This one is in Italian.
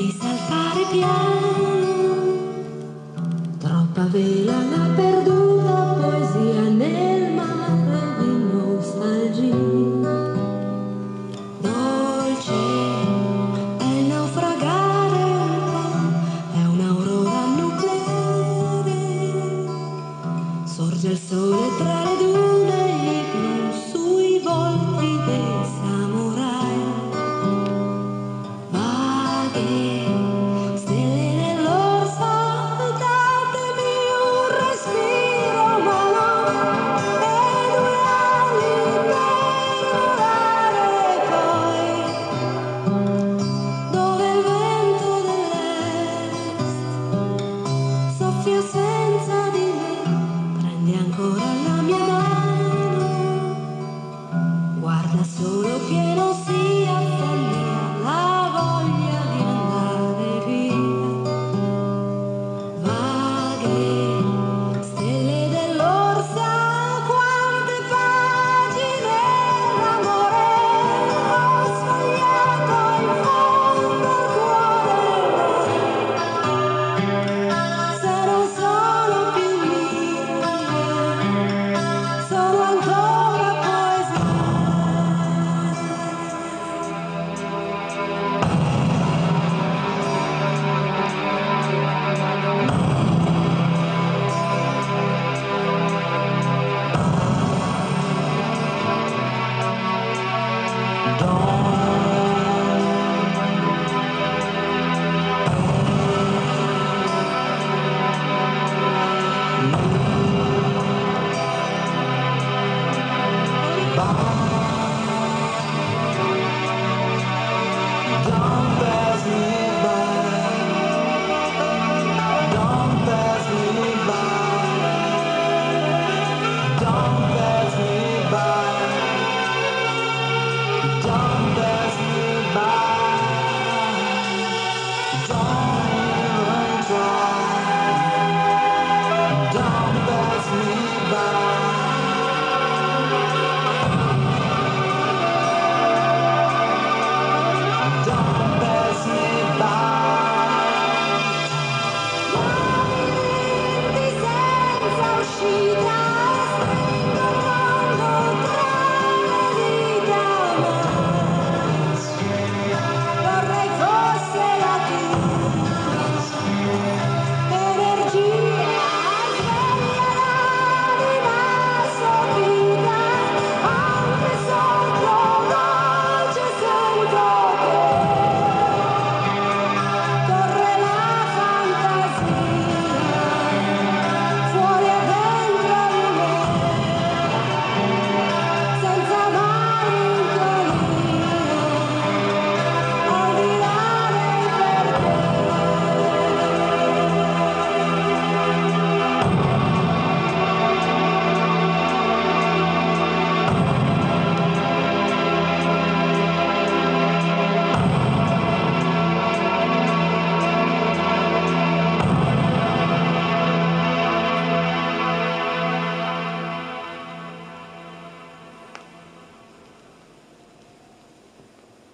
di saltare piano, troppa vela la perduta poesia nel mare di nostalgia. Dolce è naufragare un po', è un'aurora nucleare, sorge il sole. she